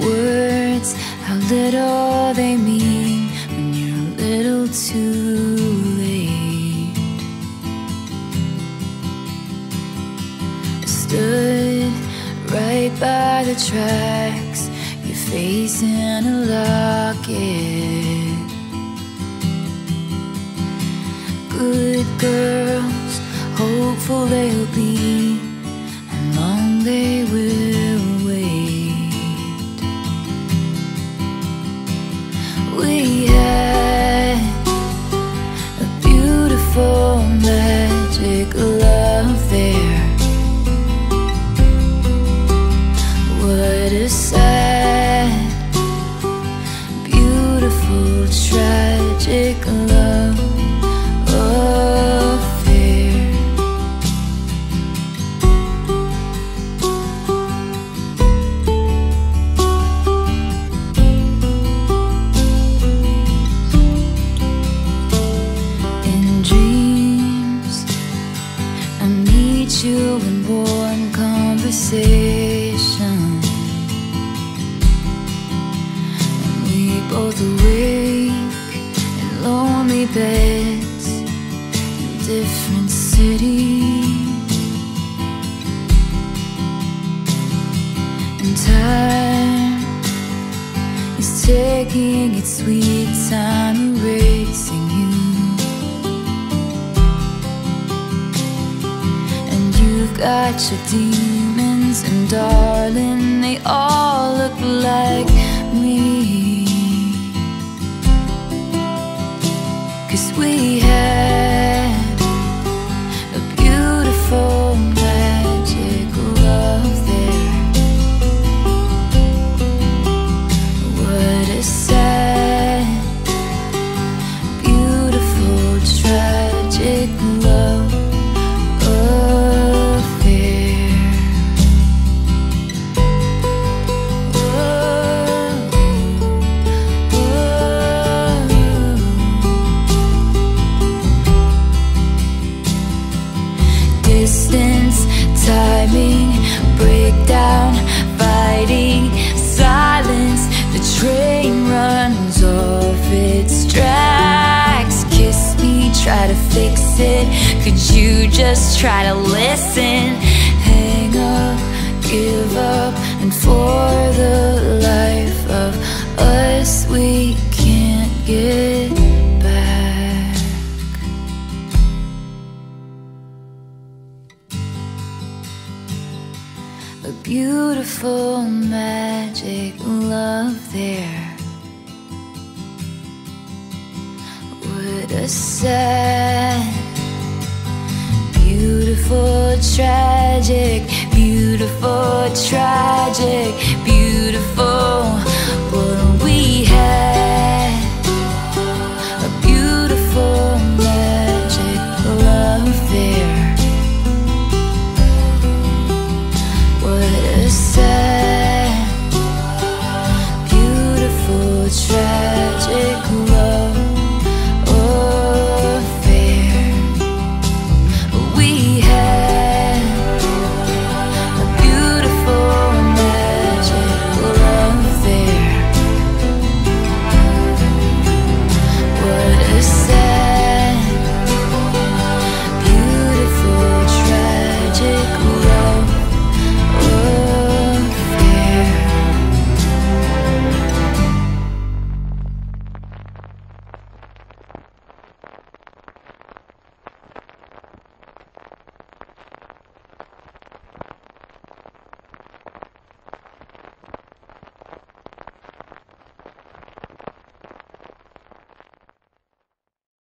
Words, how little they mean when you're a little too late. I stood right by the tracks, your face in a locket. Good girls, hopeful they'll be. Magic love you in warm conversation. And we both awake in lonely beds in different cities. And time is taking its sweet your demons, and darling, timing, breakdown, fighting, silence. The train runs off its tracks. Kiss me, try to fix it. Could you just try to listen? Hang up, give up, and for the life of us, we A beautiful magic love there. What a sad, beautiful, tragic, beautiful, tragic, beautiful.